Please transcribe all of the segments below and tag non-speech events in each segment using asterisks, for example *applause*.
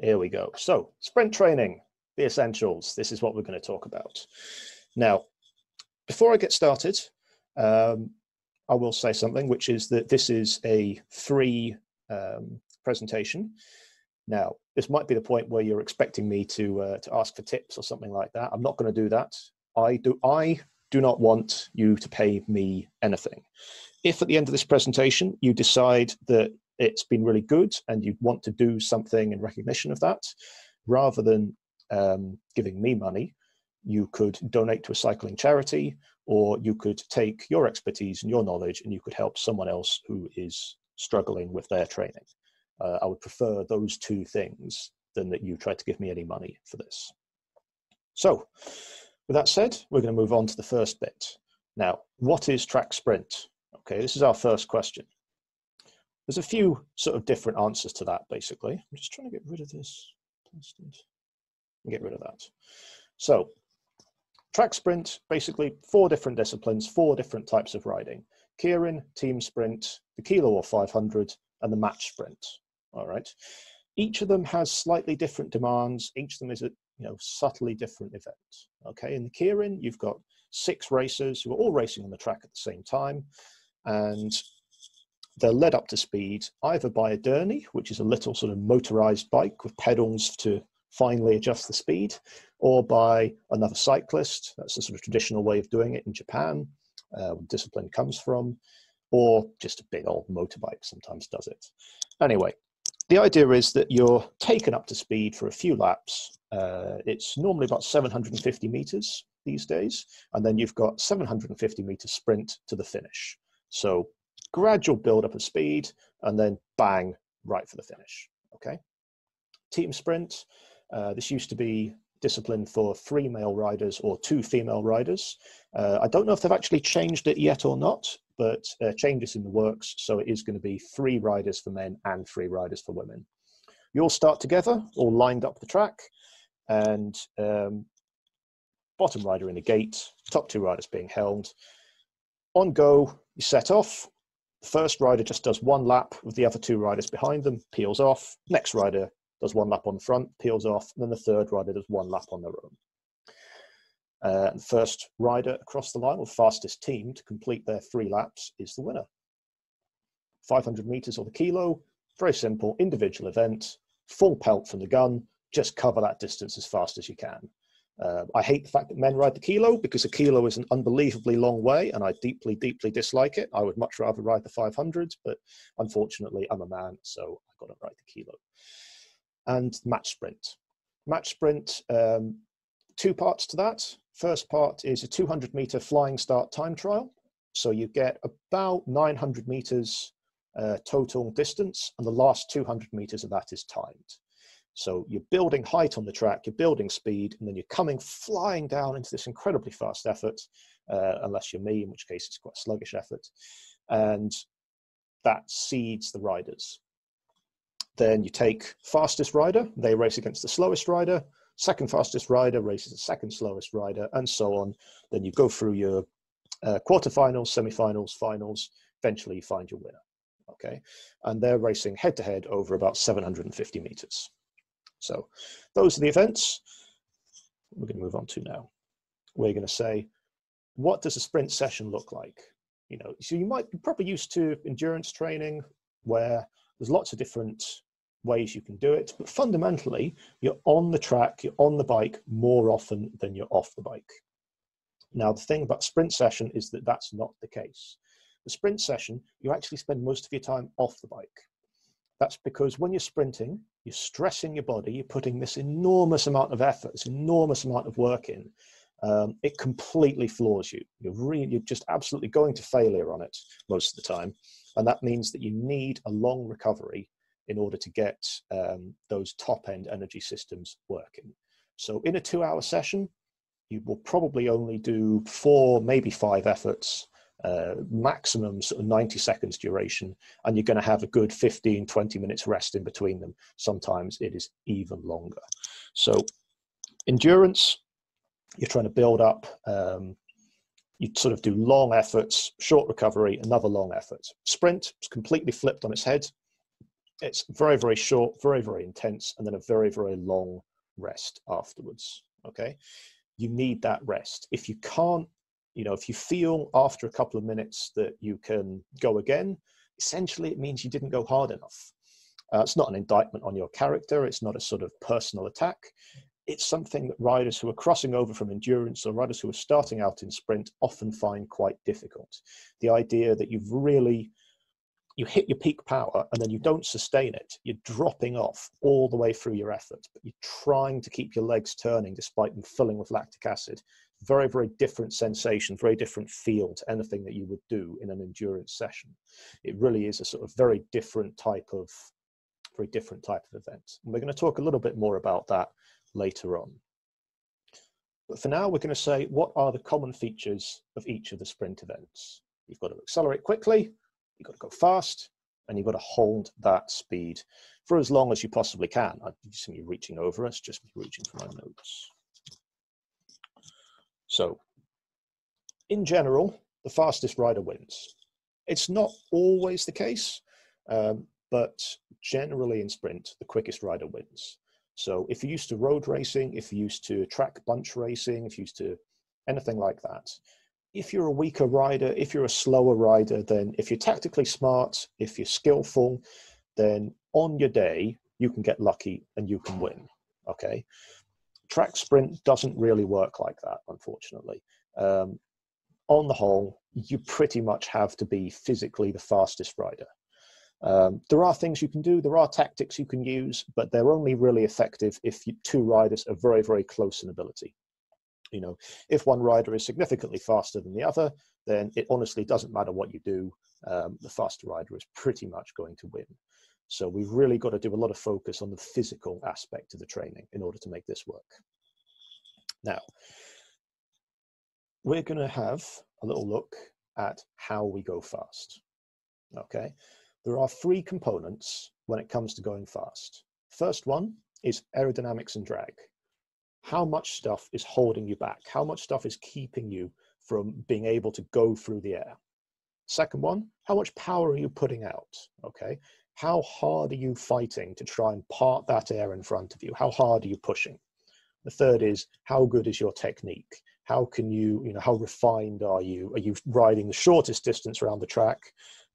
Here we go. So, sprint training, the essentials. This is what we're going to talk about. Now, before I get started, um, I will say something, which is that this is a free um, presentation. Now, this might be the point where you're expecting me to uh, to ask for tips or something like that. I'm not going to do that. I do. I do not want you to pay me anything. If at the end of this presentation you decide that it's been really good and you want to do something in recognition of that, rather than um, giving me money, you could donate to a cycling charity or you could take your expertise and your knowledge and you could help someone else who is struggling with their training. Uh, I would prefer those two things than that you try to give me any money for this. So, with that said, we're going to move on to the first bit. Now, what is track sprint? Okay, this is our first question. There's a few sort of different answers to that, basically. I'm just trying to get rid of this. Get rid of that. So, track sprint, basically four different disciplines, four different types of riding. Keirin, team sprint, the kilo or 500, and the match sprint. All right. Each of them has slightly different demands. Each of them is a you know subtly different event. Okay. In the Keirin, you've got six racers who are all racing on the track at the same time, and they're led up to speed either by a Derny, which is a little sort of motorized bike with pedals to finally adjust the speed, or by another cyclist. That's a sort of traditional way of doing it in Japan, uh, where discipline comes from, or just a big old motorbike sometimes does it. Anyway, the idea is that you're taken up to speed for a few laps. Uh, it's normally about 750 meters these days, and then you've got 750 meter sprint to the finish. So gradual build up of speed, and then bang, right for the finish. Okay. Team sprint. Uh, this used to be discipline for three male riders or two female riders. Uh, I don't know if they've actually changed it yet or not, but uh, changes in the works. So it is going to be three riders for men and three riders for women. You all start together, all lined up the track, and um, bottom rider in the gate, top two riders being held. On go, you set off. The first rider just does one lap with the other two riders behind them, peels off. Next rider does one lap on the front, peels off. And then the third rider does one lap on their own. Uh, the first rider across the line, or fastest team to complete their three laps, is the winner. 500 meters or the kilo, very simple, individual event, full pelt from the gun, just cover that distance as fast as you can. Uh, I hate the fact that men ride the kilo because a kilo is an unbelievably long way and I deeply, deeply dislike it. I would much rather ride the 500s, but unfortunately, I'm a man, so I've got to ride the kilo. And match sprint. Match sprint, um, two parts to that. First part is a 200 meter flying start time trial. So you get about 900 meters uh, total distance, and the last 200 meters of that is timed. So you're building height on the track, you're building speed, and then you're coming flying down into this incredibly fast effort, uh, unless you're me, in which case it's quite a sluggish effort. And that seeds the riders. Then you take fastest rider, they race against the slowest rider, second fastest rider races the second slowest rider, and so on. Then you go through your uh, quarterfinals, semifinals, finals. Eventually, you find your winner. Okay, and they're racing head to head over about 750 meters. So, those are the events. We're going to move on to now. We're going to say, what does a sprint session look like? You know, so you might be probably used to endurance training where there's lots of different ways you can do it. But fundamentally, you're on the track, you're on the bike more often than you're off the bike. Now, the thing about sprint session is that that's not the case. The sprint session, you actually spend most of your time off the bike. That's because when you're sprinting, you're stressing your body, you're putting this enormous amount of effort, this enormous amount of work in. Um, it completely floors you. You're really, you're just absolutely going to failure on it most of the time. And that means that you need a long recovery in order to get um, those top end energy systems working. So in a two hour session, you will probably only do four, maybe five efforts, uh, maximum sort of 90 seconds duration, and you're going to have a good 15, 20 minutes rest in between them. Sometimes it is even longer. So endurance, you're trying to build up um, you sort of do long efforts, short recovery, another long effort. Sprint is completely flipped on its head it's very, very short, very, very intense, and then a very, very long rest afterwards. Okay. You need that rest. If you can't, you know, if you feel after a couple of minutes that you can go again, essentially it means you didn't go hard enough. Uh, it's not an indictment on your character. It's not a sort of personal attack. It's something that riders who are crossing over from endurance or riders who are starting out in sprint often find quite difficult. The idea that you've really you hit your peak power and then you don't sustain it. You're dropping off all the way through your effort, but you're trying to keep your legs turning despite them filling with lactic acid. Very, very different sensation, very different feel to anything that you would do in an endurance session. It really is a sort of very different type of very different type of event. And we're going to talk a little bit more about that later on. But for now, we're going to say what are the common features of each of the sprint events. You've got to accelerate quickly, you've got to go fast, and you've got to hold that speed for as long as you possibly can. I see me reaching over us, just reaching for my notes. So, in general, the fastest rider wins. It's not always the case, um, but generally in sprint, the quickest rider wins. So if you're used to road racing, if you're used to track bunch racing, if you're used to anything like that, if you're a weaker rider, if you're a slower rider, then if you're tactically smart, if you're skillful, then on your day, you can get lucky and you can win. Okay. Track sprint doesn't really work like that, unfortunately. Um, on the whole, you pretty much have to be physically the fastest rider. Um, there are things you can do, there are tactics you can use, but they're only really effective if you, two riders are very, very close in ability. You know, if one rider is significantly faster than the other, then it honestly doesn't matter what you do. Um, the faster rider is pretty much going to win. So we've really got to do a lot of focus on the physical aspect of the training in order to make this work. Now, we're going to have a little look at how we go fast. Okay, there are three components when it comes to going fast. First one is aerodynamics and drag. How much stuff is holding you back? How much stuff is keeping you from being able to go through the air? Second one, how much power are you putting out? Okay. How hard are you fighting to try and part that air in front of you? How hard are you pushing? The third is how good is your technique? How can you, you know, how refined are you? Are you riding the shortest distance around the track?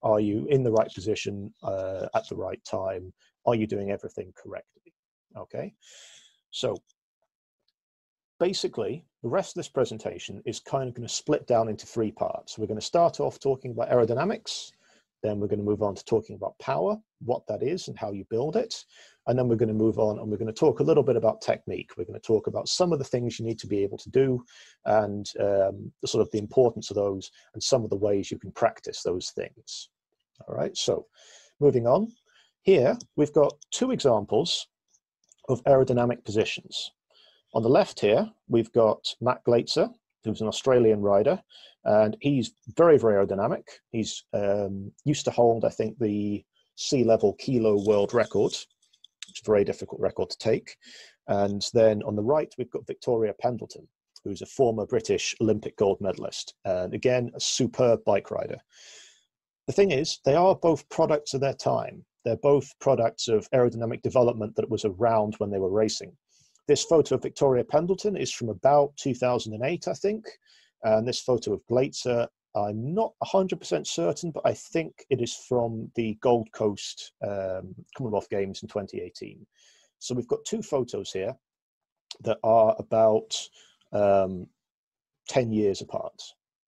Are you in the right position uh, at the right time? Are you doing everything correctly? Okay, so basically, the rest of this presentation is kind of going to split down into three parts. We're going to start off talking about aerodynamics, then we're going to move on to talking about power, what that is and how you build it. And then we're going to move on and we're going to talk a little bit about technique. We're going to talk about some of the things you need to be able to do and um, the sort of the importance of those and some of the ways you can practice those things. All right, so moving on. Here we've got two examples of aerodynamic positions. On the left here, we've got Matt Glaetzer, who's an Australian rider, and he's very, very aerodynamic. He's um, used to hold, I think, the sea level kilo world record, is a very difficult record to take. And then on the right, we've got Victoria Pendleton, who's a former British Olympic gold medalist, and again, a superb bike rider. The thing is, they are both products of their time. They're both products of aerodynamic development that was around when they were racing. This photo of Victoria Pendleton is from about 2008, I think. And this photo of Glaetzer, I'm not 100% certain, but I think it is from the Gold Coast um, Commonwealth Games in 2018. So we've got two photos here that are about um, 10 years apart.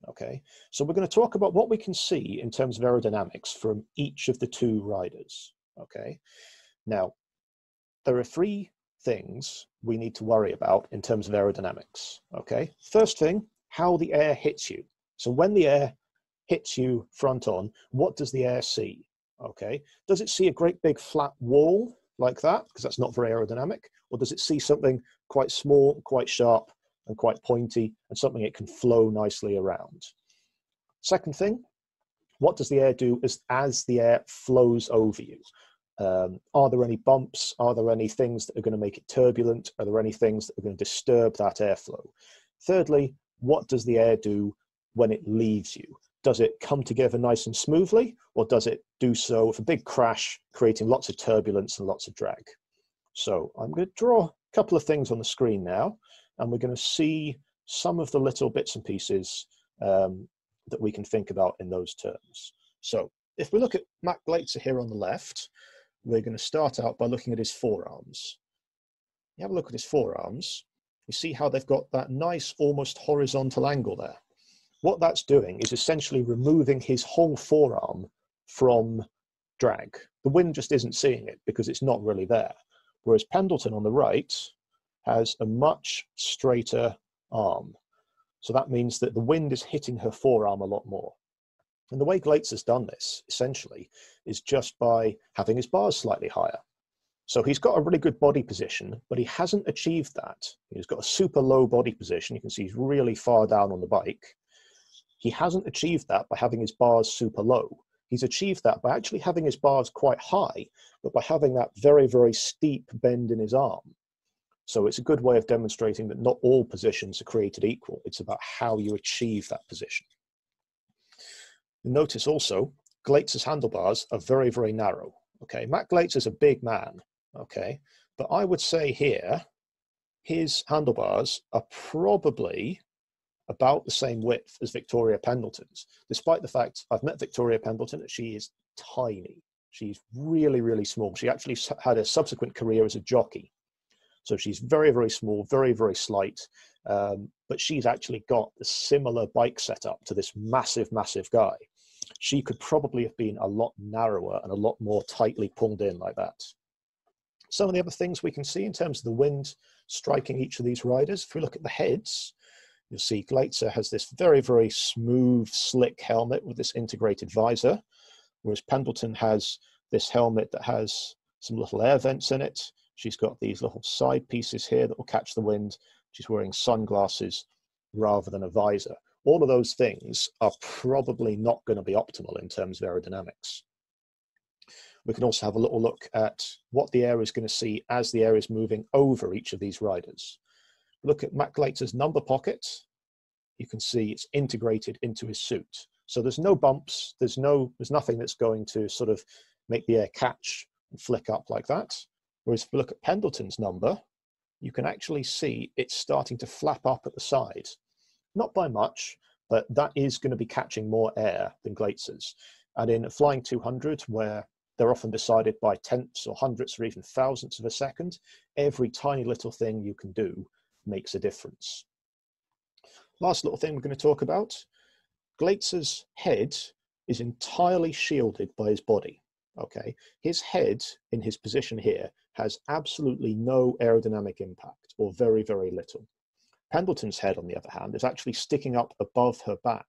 Okay, so we're going to talk about what we can see in terms of aerodynamics from each of the two riders. Okay, now there are three things we need to worry about in terms of aerodynamics. Okay, first thing, how the air hits you. So when the air hits you front on, what does the air see? Okay, does it see a great big flat wall like that? Because that's not very aerodynamic. Or does it see something quite small, quite sharp, and quite pointy and something it can flow nicely around. Second thing, what does the air do as, as the air flows over you? Um, are there any bumps? Are there any things that are going to make it turbulent? Are there any things that are going to disturb that airflow? Thirdly, what does the air do when it leaves you? does it come together nice and smoothly, or does it do so with a big crash, creating lots of turbulence and lots of drag? So I'm going to draw a couple of things on the screen now, and we're going to see some of the little bits and pieces um, that we can think about in those terms. So if we look at Matt Glaetzer here on the left, we're going to start out by looking at his forearms. You have a look at his forearms, you see how they've got that nice, almost horizontal angle there. What that's doing is essentially removing his whole forearm from drag. The wind just isn't seeing it because it's not really there. Whereas Pendleton on the right has a much straighter arm. So that means that the wind is hitting her forearm a lot more. And the way Glaetzer has done this, essentially, is just by having his bars slightly higher. So he's got a really good body position, but he hasn't achieved that. He's got a super low body position. You can see he's really far down on the bike. He hasn't achieved that by having his bars super low. He's achieved that by actually having his bars quite high, but by having that very, very steep bend in his arm. So it's a good way of demonstrating that not all positions are created equal. It's about how you achieve that position. Notice also, Glaetzer's handlebars are very, very narrow. Okay, Matt Glaetzer's a big man, okay? But I would say here, his handlebars are probably about the same width as Victoria Pendleton's, despite the fact I've met Victoria Pendleton and she is tiny. She's really, really small. She actually had a subsequent career as a jockey. So she's very, very small, very, very slight. Um, but she's actually got a similar bike setup to this massive, massive guy. She could probably have been a lot narrower and a lot more tightly pulled in like that. Some of the other things we can see in terms of the wind striking each of these riders, if we look at the heads, you'll see Glaetzer has this very, very smooth, slick helmet with this integrated visor, whereas Pendleton has this helmet that has some little air vents in it. She's got these little side pieces here that will catch the wind. She's wearing sunglasses rather than a visor. All of those things are probably not going to be optimal in terms of aerodynamics. We can also have a little look at what the air is going to see as the air is moving over each of these riders. Look at Matt Glaetzer's number pocket. You can see it's integrated into his suit. So there's no bumps, there's no, there's nothing that's going to sort of make the air catch and flick up like that. Whereas if we look at Pendleton's number, you can actually see it's starting to flap up at the side. Not by much, but that is going to be catching more air than Glaetzer's. And in Flying 200, where they're often decided by tenths or hundredths or even thousandths of a second. Every tiny little thing you can do makes a difference. Last little thing we're going to talk about. Glaetzer's head is entirely shielded by his body. Okay, his head in his position here has absolutely no aerodynamic impact or very, very little. Pendleton's head, on the other hand, is actually sticking up above her back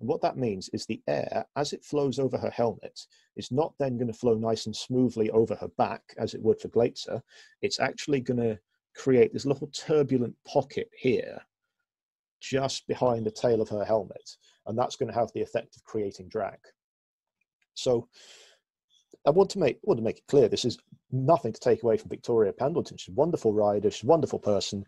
and what that means is the air, as it flows over her helmet, is not then going to flow nice and smoothly over her back as it would for Glaetzer. It's actually going to create this little turbulent pocket here, just behind the tail of her helmet. And that's going to have the effect of creating drag. So I want to make want to make it clear this is nothing to take away from Victoria Pendleton. She's a wonderful rider, she's a wonderful person,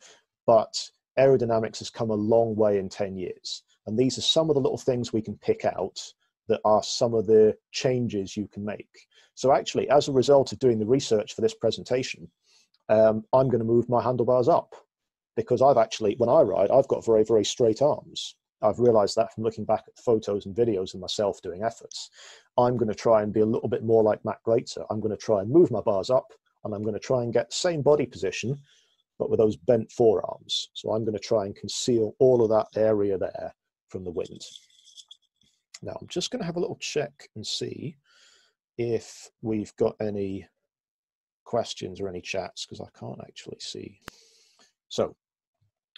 but aerodynamics has come a long way in 10 years. And these are some of the little things we can pick out that are some of the changes you can make. So actually, as a result of doing the research for this presentation, um, I'm going to move my handlebars up because I've actually, when I ride, I've got very, very straight arms. I've realized that from looking back at photos and videos of myself doing efforts. I'm going to try and be a little bit more like Matt Glaetzer. I'm going to try and move my bars up and I'm going to try and get the same body position, but with those bent forearms. So I'm going to try and conceal all of that area there from the wind. Now I'm just going to have a little check and see if we've got any questions or any chats because I can't actually see. So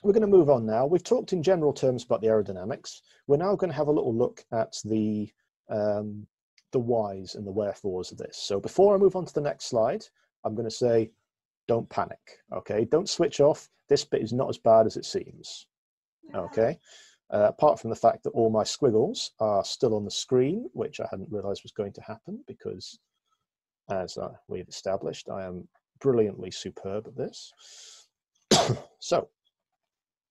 we're going to move on now. We've talked in general terms about the aerodynamics. We're now going to have a little look at the um, the whys and the wherefores of this. So before I move on to the next slide, I'm going to say, don't panic. Okay, don't switch off. This bit is not as bad as it seems. Okay, uh, apart from the fact that all my squiggles are still on the screen, which I hadn't realized was going to happen because, as uh, we've established, I am brilliantly superb at this. *coughs* so,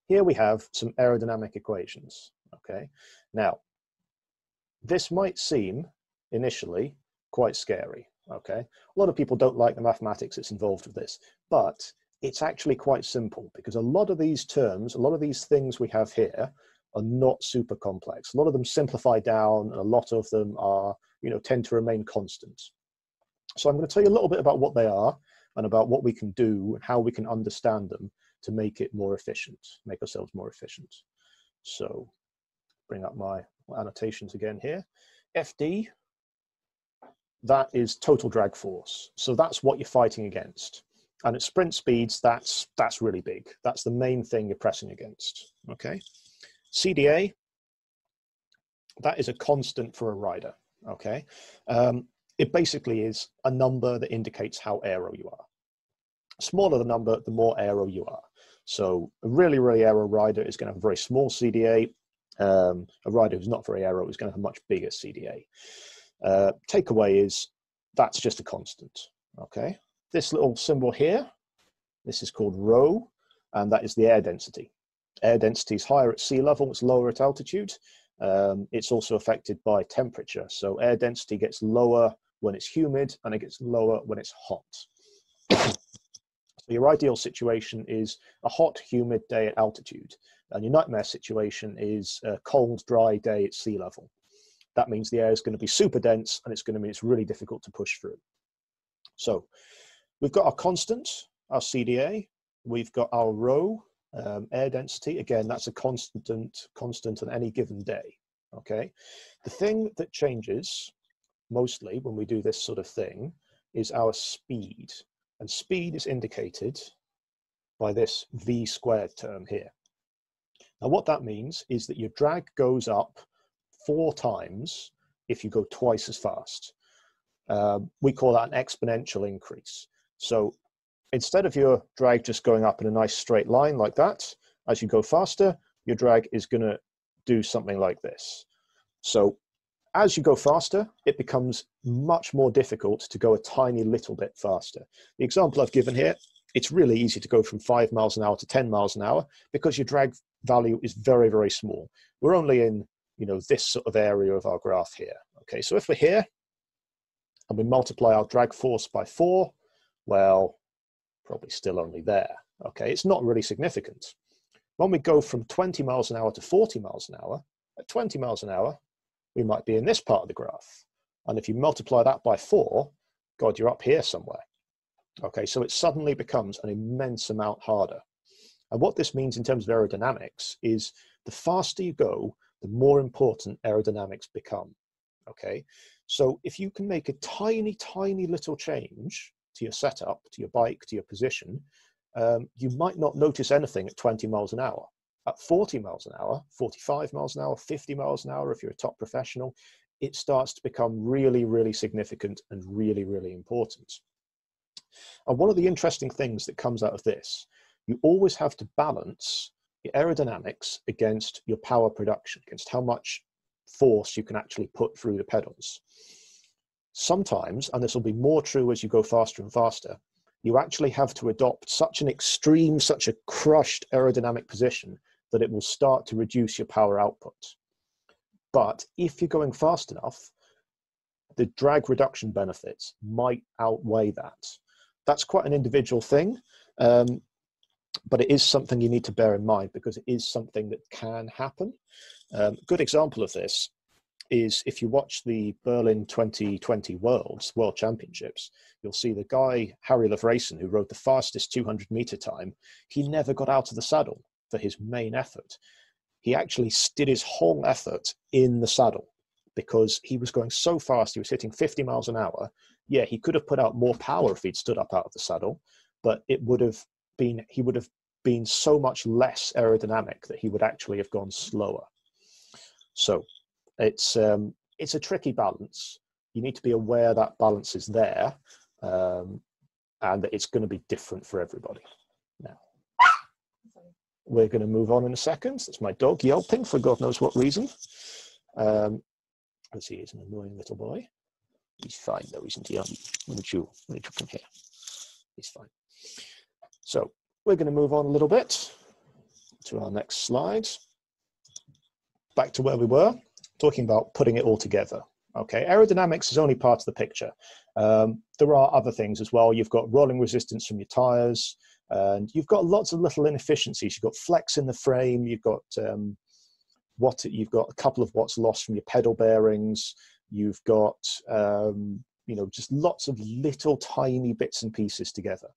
here we have some aerodynamic equations. Okay, now this might seem initially quite scary. Okay, a lot of people don't like the mathematics that's involved with this, but it's actually quite simple because a lot of these terms, a lot of these things we have here are not super complex. A lot of them simplify down, and a lot of them are, you know, tend to remain constant. So I'm going to tell you a little bit about what they are and about what we can do and how we can understand them to make it more efficient, make ourselves more efficient. So bring up my annotations again here. FD, that is total drag force. So that's what you're fighting against. And at sprint speeds, that's, that's really big. That's the main thing you're pressing against, okay? CDA, that is a constant for a rider, okay? Um, it basically is a number that indicates how aero you are. Smaller the number, the more aero you are. So a really, really aero rider is going to have a very small CDA. Um, a rider who's not very aero is going to have a much bigger CDA. Uh, takeaway is that's just a constant, okay? This little symbol here, this is called rho, and that is the air density. Air density is higher at sea level, it's lower at altitude. Um, it's also affected by temperature. So air density gets lower when it's humid and it gets lower when it's hot. *coughs* so your ideal situation is a hot, humid day at altitude. And your nightmare situation is a cold, dry day at sea level. That means the air is going to be super dense and it's going to mean it's really difficult to push through. So we've got our constant, our CDA, we've got our rho, um, air density. Again, that's a constant, constant on any given day. Okay. The thing that changes mostly when we do this sort of thing is our speed. And speed is indicated by this v squared term here. Now what that means is that your drag goes up four times if you go twice as fast. Um, we call that an exponential increase. So instead of your drag just going up in a nice straight line like that, as you go faster, your drag is going to do something like this. So as you go faster, it becomes much more difficult to go a tiny little bit faster. The example I've given here, it's really easy to go from five miles an hour to 10 miles an hour because your drag value is very, very small. We're only in, you know, this sort of area of our graph here. Okay, so if we're here and we multiply our drag force by four, well, probably still only there. Okay, it's not really significant. When we go from 20 miles an hour to 40 miles an hour, at 20 miles an hour, we might be in this part of the graph. And if you multiply that by four, God, you're up here somewhere. Okay, so it suddenly becomes an immense amount harder. And what this means in terms of aerodynamics is the faster you go, the more important aerodynamics become. Okay, so if you can make a tiny, tiny little change to your setup, to your bike, to your position, um, you might not notice anything at 20 miles an hour at 40 miles an hour, 45 miles an hour, 50 miles an hour, if you're a top professional, it starts to become really, really significant and really, really important. And one of the interesting things that comes out of this, you always have to balance your aerodynamics against your power production, against how much force you can actually put through the pedals. Sometimes, and this will be more true as you go faster and faster, you actually have to adopt such an extreme, such a crushed aerodynamic position that it will start to reduce your power output. But if you're going fast enough, the drag reduction benefits might outweigh that. That's quite an individual thing, um, but it is something you need to bear in mind because it is something that can happen. Um, good example of this is if you watch the Berlin 2020 Worlds, World Championships, you'll see the guy, Harrie Lavreysen, who rode the fastest 200 meter time, he never got out of the saddle for his main effort. He actually did his whole effort in the saddle because he was going so fast. He was hitting 50 miles an hour. Yeah, he could have put out more power if he'd stood up out of the saddle, but it would have been, he would have been so much less aerodynamic that he would actually have gone slower. So it's, um, it's a tricky balance. You need to be aware that balance is there um, and that it's going to be different for everybody. Now, we're going to move on in a second. That's my dog yelping for God knows what reason. Um, see, he's an annoying little boy. He's fine though, isn't he? Don't you, don't you come here? He's fine. So we're going to move on a little bit to our next slide. Back to where we were. Talking about putting it all together. Okay, aerodynamics is only part of the picture. Um, there are other things as well. You've got rolling resistance from your tires, and you've got lots of little inefficiencies. You've got flex in the frame. You've got um, what you've got a couple of watts lost from your pedal bearings. You've got um, you know just lots of little tiny bits and pieces together.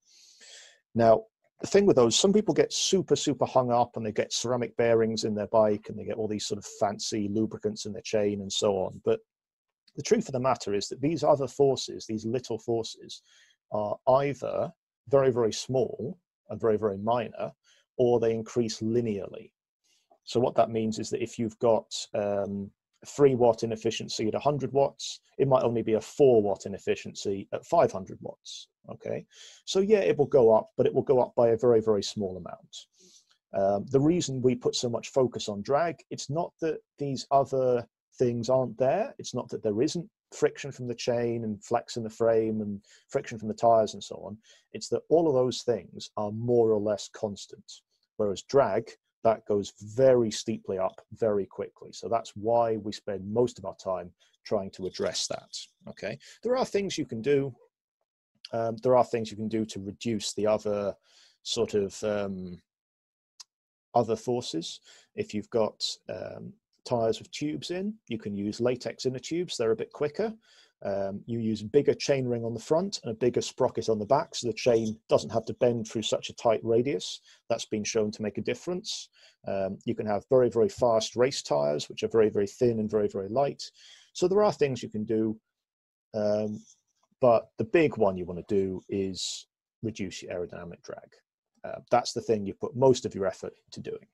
Now, the thing with those, some people get super, super hung up and they get ceramic bearings in their bike and they get all these sort of fancy lubricants in their chain and so on. But the truth of the matter is that these other forces, these little forces, are either very, very small and very, very minor, or they increase linearly. So what that means is that if you've got um, 3 watt inefficiency at 100 watts, it might only be a 4 watt inefficiency at 500 watts. Okay, so yeah, it will go up, but it will go up by a very, very small amount. Um, the reason we put so much focus on drag, it's not that these other things aren't there. It's not that there isn't friction from the chain and flex in the frame and friction from the tires and so on. It's that all of those things are more or less constant. Whereas drag, that goes very steeply up very quickly. So that's why we spend most of our time trying to address that. Okay, there are things you can do. Um, there are things you can do to reduce the other sort of um, other forces. If you've got um, tires with tubes in, you can use latex inner tubes. They're a bit quicker. Um, you use bigger chain ring on the front and a bigger sprocket on the back, so the chain doesn't have to bend through such a tight radius. That's been shown to make a difference. Um, you can have very, very fast race tires, which are very, very thin and very, very light. So there are things you can do, um, but the big one you want to do is reduce your aerodynamic drag. Uh, that's the thing you put most of your effort into doing.